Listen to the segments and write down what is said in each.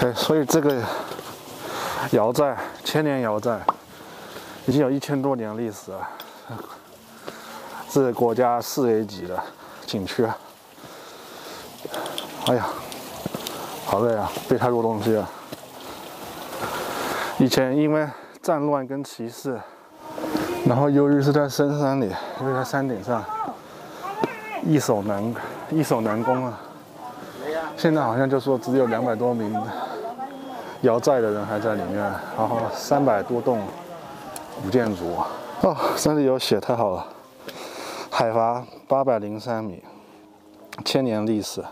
对，所以这个瑶寨千年瑶寨已经有一千多年历史了，是国家四 A 级的景区。哎呀，好累啊，背太多东西了。以前因为战乱跟歧视，然后由于是在深山里，因为在山顶上，易守难易守难攻啊。现在好像就说只有两百多名瑶寨的人还在里面，然后三百多栋古建筑。哦，这里有写，太好了。海拔八百零三米，千年历史。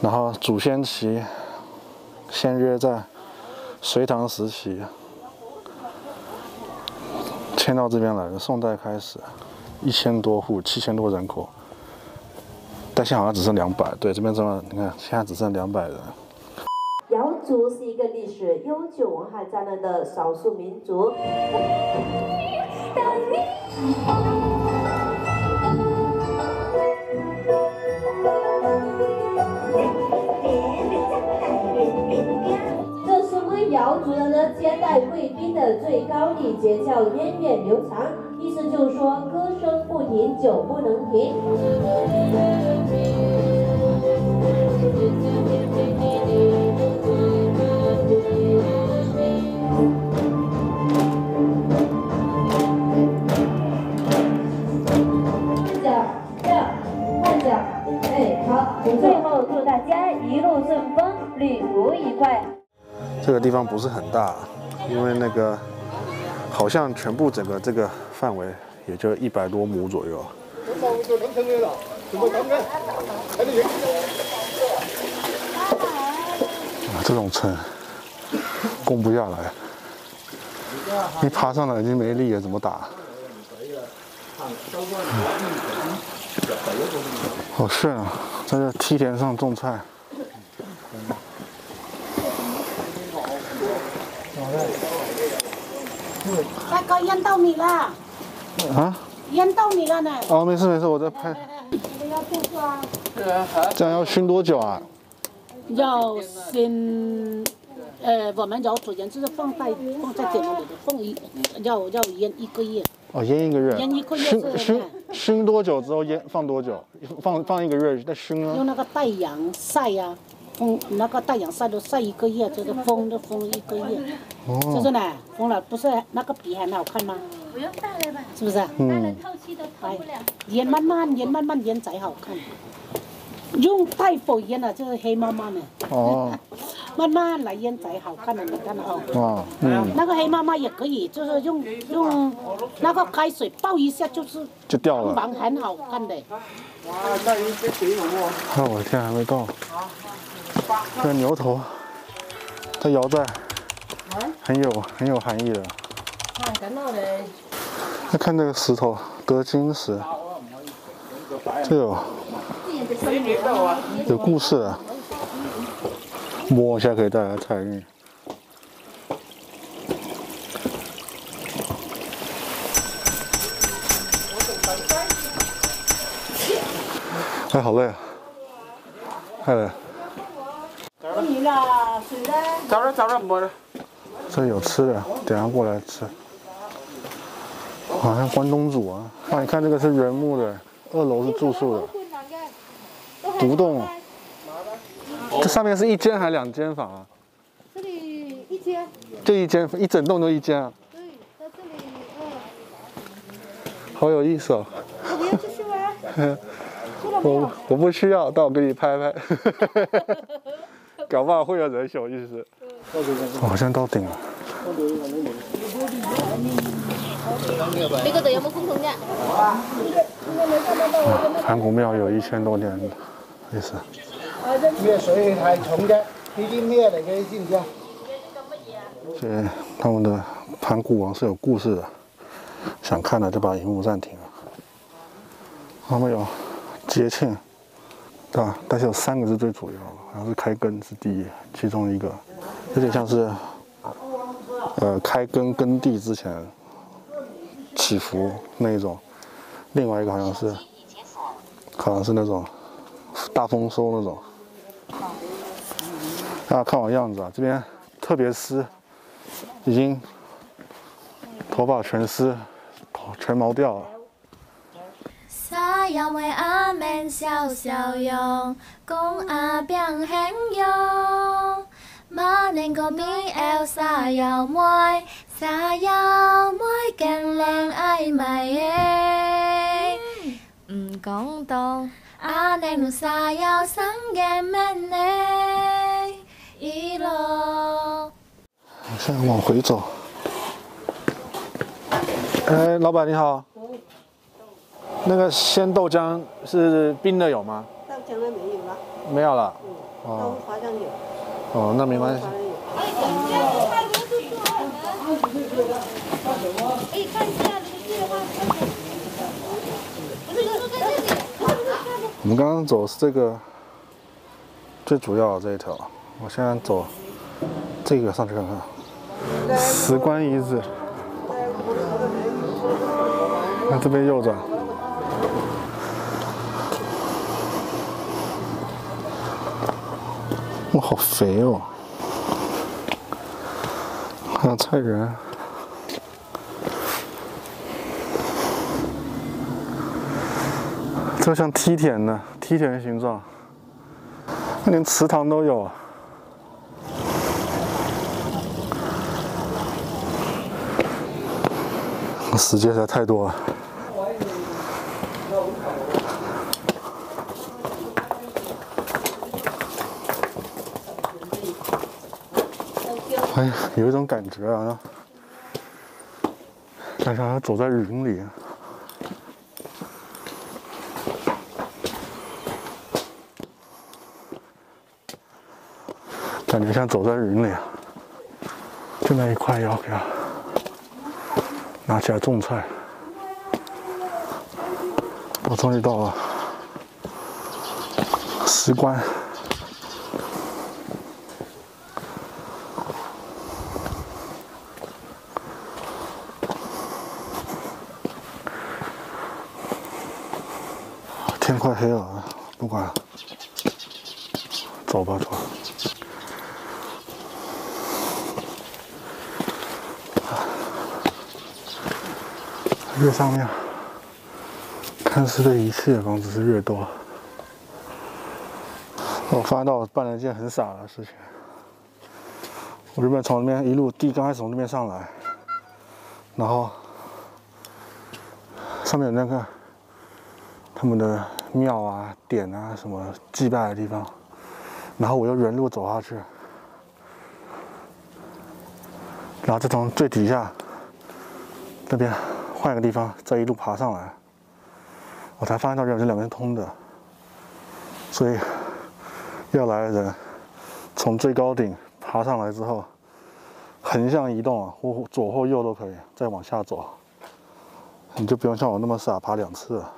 然后祖先旗先约在隋唐时期迁到这边来的，宋代开始，一千多户，七千多人口。但现在好像只剩两百，对，这边这么，你看现在只剩两百人。瑶族是一个历史悠久、文化灿烂的少数民族。这是我们瑶族人的接待贵宾的最高礼节，叫源远流长，意思就是说歌声不停，酒不能停。这个地方不是很大，因为那个好像全部整个这个范围也就一百多亩左右。啊，这种城攻不下来，一爬上来已经没力了，怎么打？好炫啊！在这梯田上种菜。大哥淹到你了，啊？淹到你了呢。哦，没事没事，我在拍。这样要熏多久啊？要先，呃，我们瑶族人就是放在放在点里的，放一要要腌一个月，哦，腌一个月。腌一个月熏熏熏多久之后腌放多久？放放一个月再熏啊？用那个太阳晒呀、风那个太阳晒都晒一个月，就是风都风一个月，哦就是呢，风了不是那个笔很好看吗？不用带了吧，是不是？带了嗯，透气都透不了。腌慢慢腌慢慢腌才好看。用太火腌了就是黑慢慢的，哦，慢慢来腌才好看的，你看哦。哇，嗯，那个黑妈妈也可以，就是用用那个开水泡一下，就是就掉了。蛮很好看的。啊，我的天，还没到。这个牛头，这腰带很有很有含义的。再看这个石头，德金石，这有有故事的，摸一下可以带来财运。哎，好累啊，太累了。你啦，水呢？走了走了，没了。这有吃的，等下过来吃。好像关东煮啊！啊，你看这个是原木的，二楼是住宿的，独栋。这上面是一间还是两间房啊？这里一间，就一间，一整栋就一间啊，对，在这里，嗯，好有意思哦。我不要继续吗？我我不需要，但我给你拍拍。搞不好会有人有意思。哦好像到顶了。呢個度有没空空的？盘古庙有一千多年的历史。咩水氣太重啫？呢啲咩嚟嘅？你知唔知啊？这他们的盘古王是有故事的，想看的就把荧幕暂停了。他们有节庆，对吧？但是有三个是最主要的，好像是开耕是第一，其中一个有点像是，呃，开耕耕地之前祈福那一种，另外一个好像是，好像是那种大丰收那种。大家看我样子啊，这边特别湿，已经头发全湿，头全毛掉了。沙有为阿妹笑笑容，讲阿病很用。马年个米 L 沙有妹，沙有妹更靓爱买的。唔讲到阿年路沙有生嘅咩呢？一路。现在往回走。哎，老板你好。那个鲜豆浆是冰的有吗？豆浆的没有了，没有了。嗯哦花生有，哦，那没关系。我们刚刚走是这个最主要的这一条，我现在走这个上去看看。石棺遗址。那这边右转。哇，好肥哦！还有菜园。这像梯田呢，梯田形状，连池塘都有。时间实在太多了。哎呀，有一种感觉啊，好像走在云里。感觉像走在云里！就那一块要给它拿起来种菜。我终于到了石棺。天快黑了，不管了，走吧，走吧。越上面看似被遗弃的房子是越多。我发现到我办了一件很傻的事情。我原本从那边一路地刚开始从那边上来，然后上面有那个他们的庙啊、点啊什么祭拜的地方，然后我又原路走下去，然后再从最底下那边。换一个地方，再一路爬上来，我才发现到原来这两边通的，所以要来的人从最高顶爬上来之后，横向移动啊，或左或右都可以，再往下走，你就不用像我那么傻爬两次了。